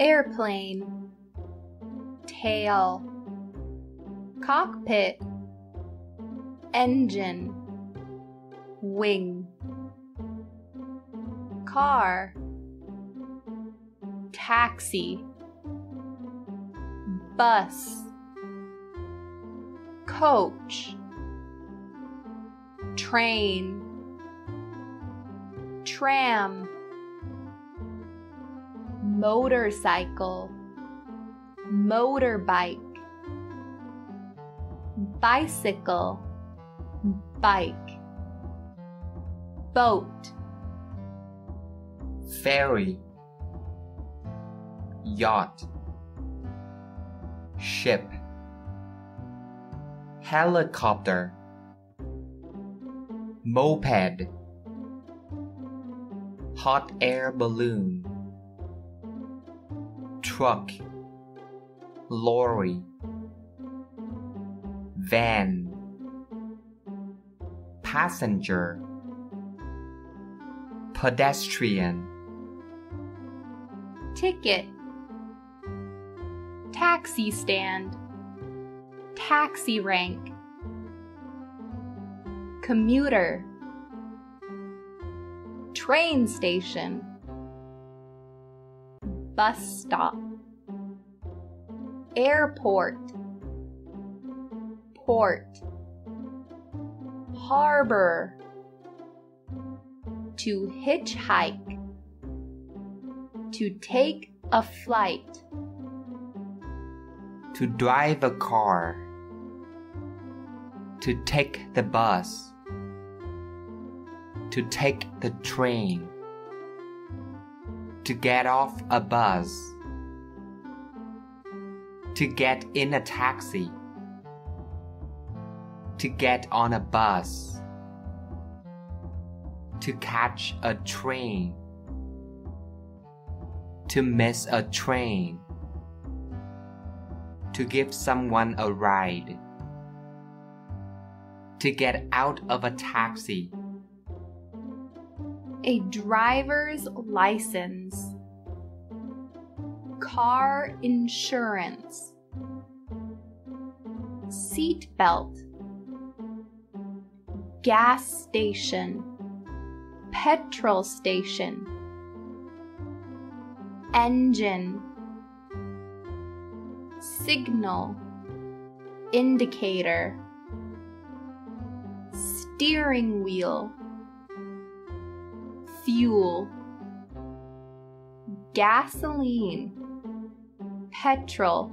airplane, tail, cockpit, engine, wing, car, taxi, bus, coach, train, tram, motorcycle, motorbike, bicycle, bike, boat, ferry, yacht, ship, helicopter, moped, hot air balloon, truck, lorry, van, passenger, pedestrian, ticket, taxi stand, taxi rank, commuter, train station, bus stop, airport, port, harbor, to hitchhike, to take a flight, to drive a car, to take the bus, to take the train, to get off a bus, to get in a taxi, to get on a bus, to catch a train, to miss a train, to give someone a ride, to get out of a taxi, a driver's license, car insurance, seat belt, gas station, petrol station, engine, signal, indicator, steering wheel fuel, gasoline, petrol,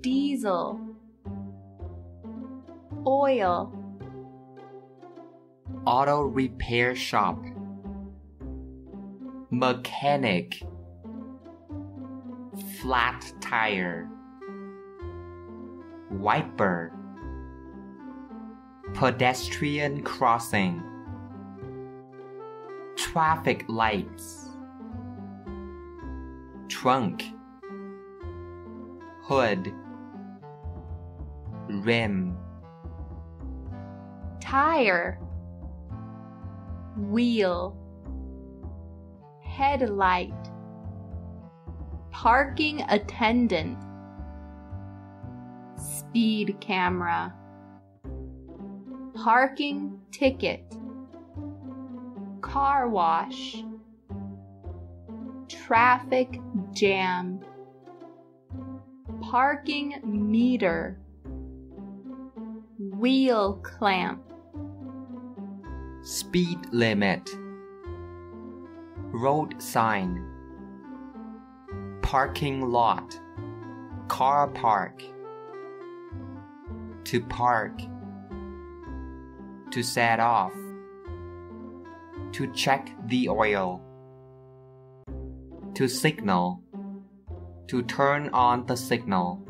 diesel, oil, auto repair shop, mechanic, flat tire, wiper, pedestrian crossing traffic lights, trunk, hood, rim, tire, wheel, headlight, parking attendant, speed camera, parking ticket car wash, traffic jam, parking meter, wheel clamp, speed limit, road sign, parking lot, car park, to park, to set off to check the oil, to signal, to turn on the signal,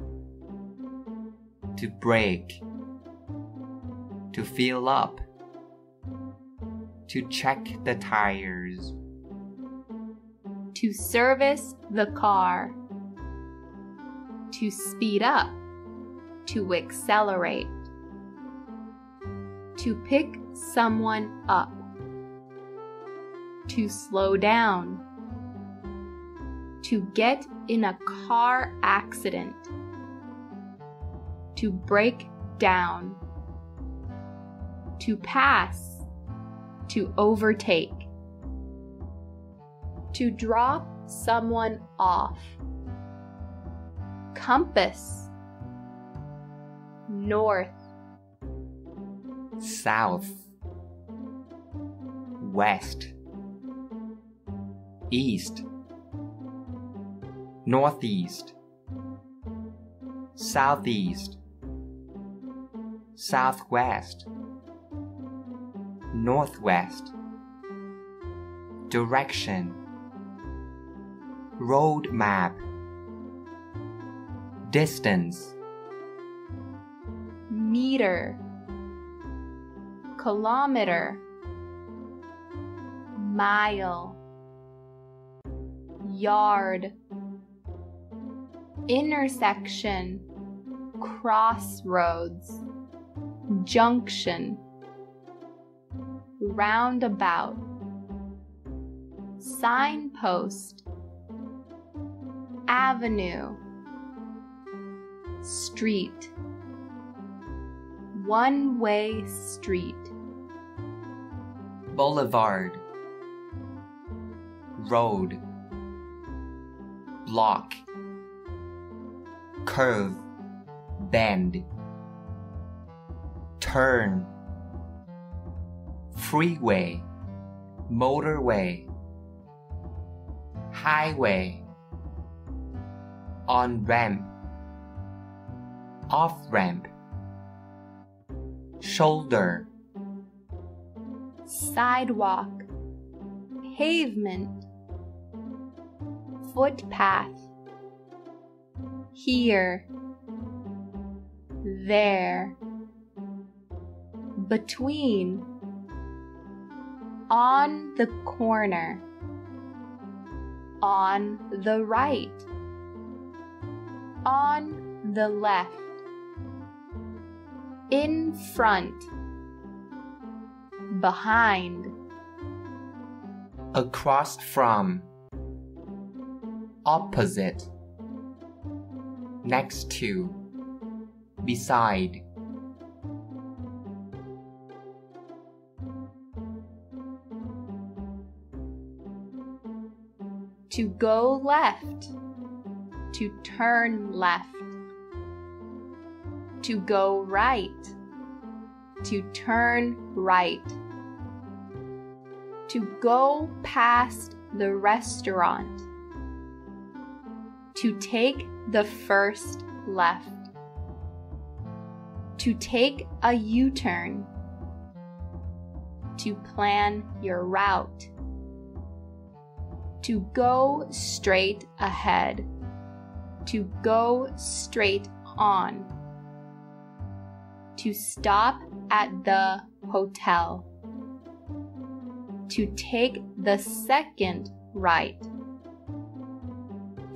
to brake, to fill up, to check the tires, to service the car, to speed up, to accelerate, to pick someone up to slow down, To get in a car accident. To break down. To pass. To overtake. To drop someone off. Compass. North. South. West. East. Northeast. Southeast. Southwest. Northwest. Direction. Road map. Distance. Meter. Kilometer. Mile. Yard. Intersection. Crossroads. Junction. Roundabout. Signpost. Avenue. Street. One way street. Boulevard. Road. Block. Curve. Bend. Turn. Freeway. Motorway. Highway. On ramp. Off ramp. Shoulder. Sidewalk. Pavement. Footpath. Here. There. Between. On the corner. On the right. On the left. In front. Behind. across from, opposite, next to, beside, To go left. To turn left. To go right. To turn right. To go past the restaurant. To take the first left. To take a U turn. To plan your route to go straight ahead, to go straight on, to stop at the hotel, to take the second right,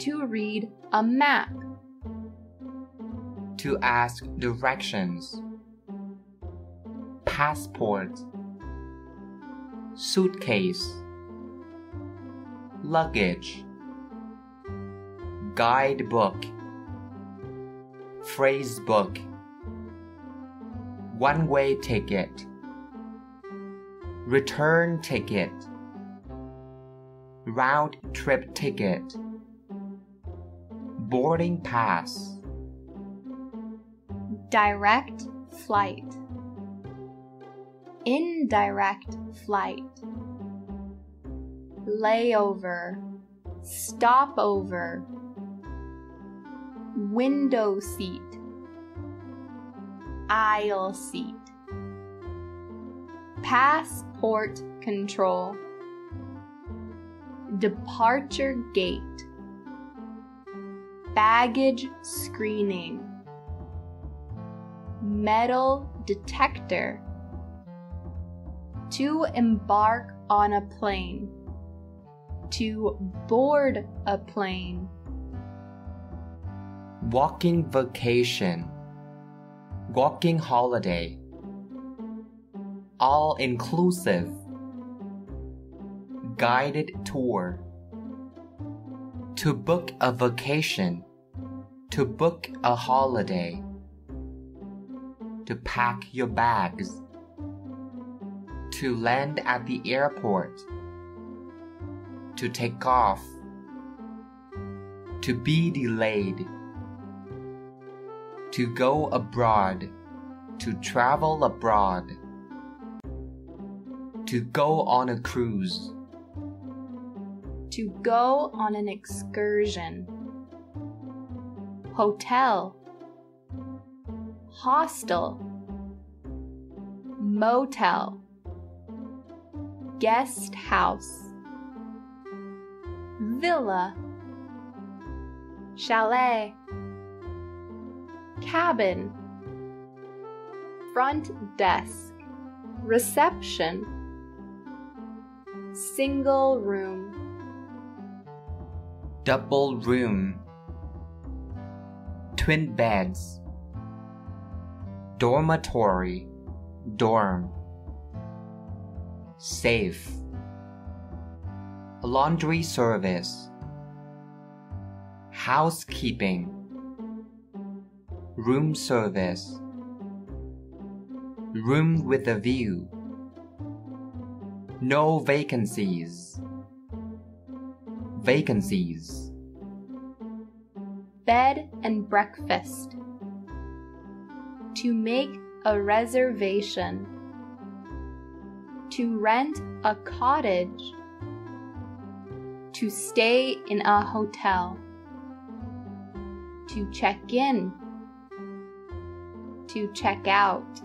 to read a map, to ask directions, passport, suitcase, luggage, guidebook, phrase book, one way ticket, return ticket, round trip ticket, boarding pass, direct flight, indirect flight, layover, stopover, window seat, aisle seat, passport control, departure gate, baggage screening, metal detector, to embark on a plane, to board a plane, walking vacation, walking holiday, all inclusive, guided tour, To book a vacation. To book a holiday. To pack your bags. To land at the airport. To take off. To be delayed. To go abroad. To travel abroad. To go on a cruise. To go on an excursion. Hotel. Hostel. Motel. Guest house. Villa. Chalet. Cabin. Front desk. Reception. Single room. Double room. Twin beds. Dormitory. Dorm. Safe. Laundry service. Housekeeping. Room service. Room with a view. No vacancies. Vacancies. Bed and breakfast. To make a reservation. To rent a cottage. To stay in a hotel. To check in. To check out.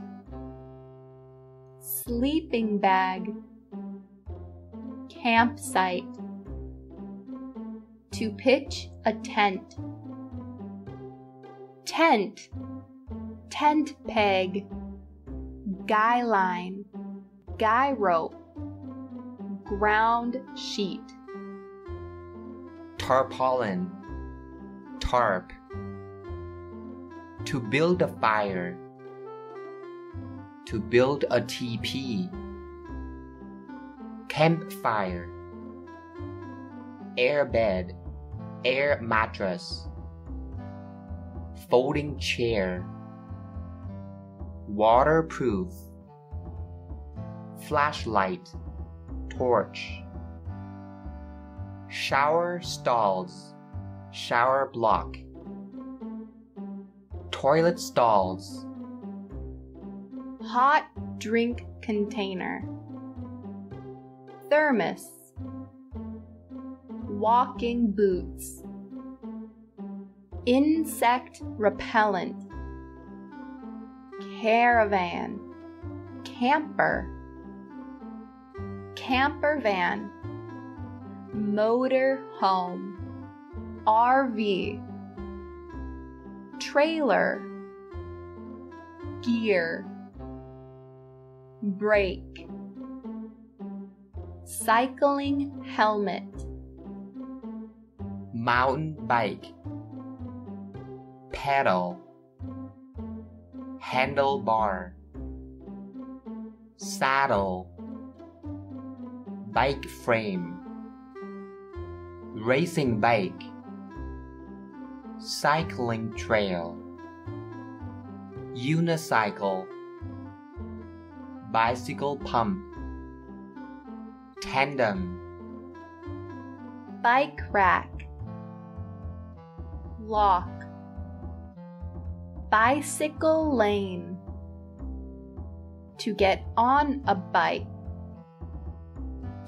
Sleeping bag. Campsite. To pitch a tent. Tent. Tent peg. Guy line. Guy rope. Ground sheet. Tarpaulin. Tarp. To build a fire. To build a teepee. Campfire. Air bed. Air mattress. Folding chair. Waterproof. Flashlight. Torch. Shower stalls. Shower block. Toilet stalls. Hot drink container. Thermos. Walking boots. Insect repellent. Caravan. Camper. Camper van. Motor home. RV. Trailer. Gear. Brake. Cycling helmet. Mountain bike. Pedal. Handlebar. Saddle. Bike frame. Racing bike. Cycling trail. Unicycle. Bicycle pump. Tandem. Bike rack. Lock. Bicycle lane. To get on a bike.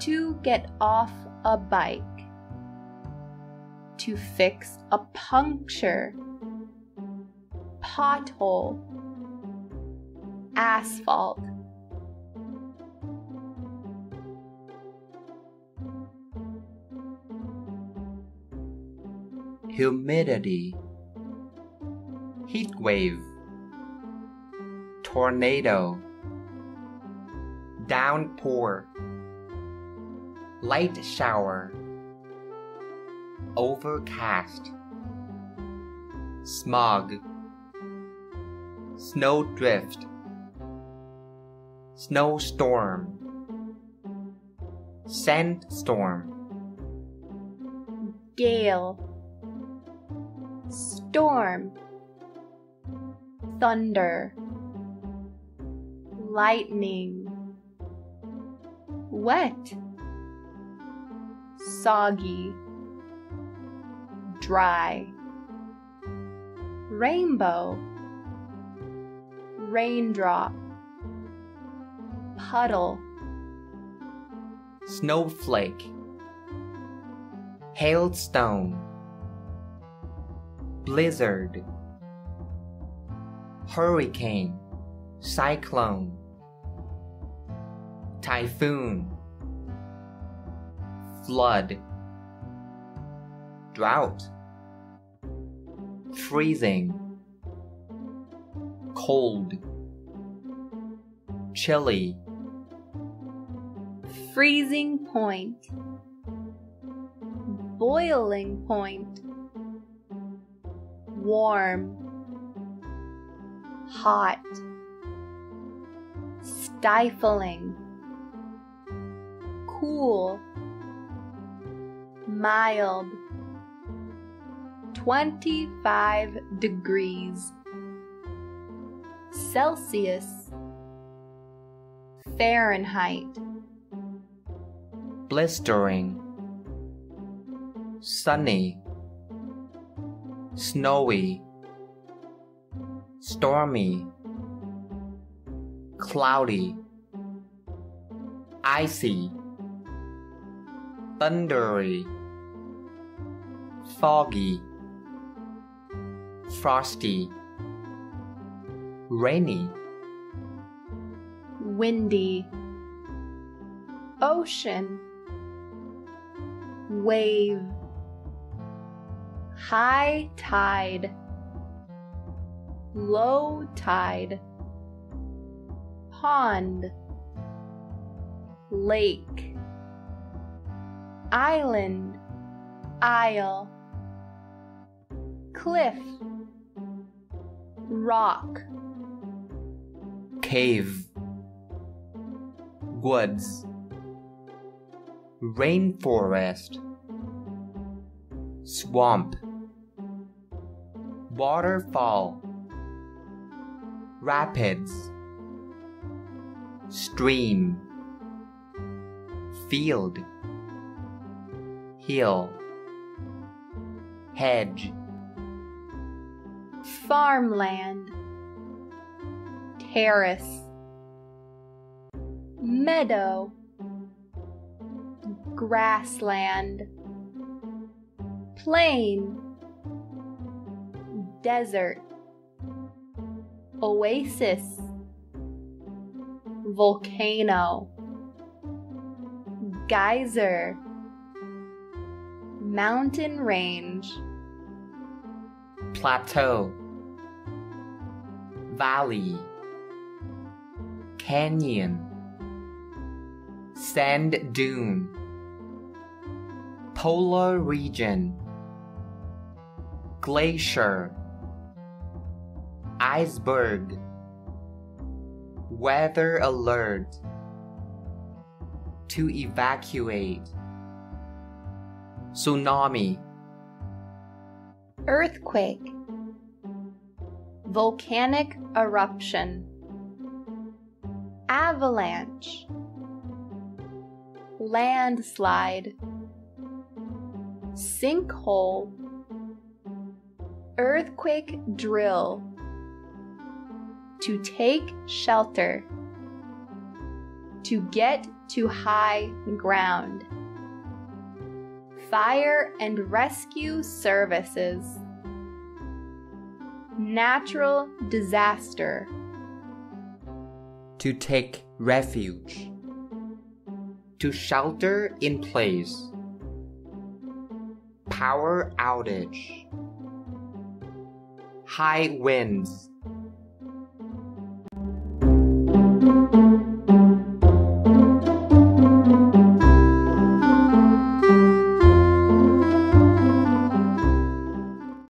To get off a bike. To fix a puncture. Pothole. Asphalt. Humidity, heat wave, tornado, downpour, light shower, overcast, smog, snowdrift, snowstorm, sandstorm. gale, storm, thunder, lightning, wet, soggy, dry, rainbow, raindrop, puddle, snowflake, hailstone, blizzard, hurricane, cyclone, typhoon, flood, drought, freezing, cold, chilly, freezing point, boiling point, warm, hot, stifling, cool, mild, 25 degrees, Celsius, Fahrenheit. Blistering, sunny, snowy, stormy, cloudy, icy, thundery, foggy, frosty, rainy, windy, ocean, wave, high tide, low tide, pond, lake, island, isle, cliff, rock, cave, woods, rainforest, swamp, waterfall, rapids, stream, field, hill, hedge, farmland, terrace, meadow, grassland, plain, desert, oasis, volcano, geyser, mountain range, plateau, valley, canyon, sand dune, polar region, glacier, iceberg, weather alert, to evacuate, tsunami, earthquake, volcanic eruption, avalanche, landslide, sinkhole, earthquake drill, to take shelter, to get to high ground, fire and rescue services, natural disaster, to take refuge, to shelter in place, power outage, high winds,